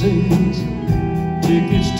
Tickets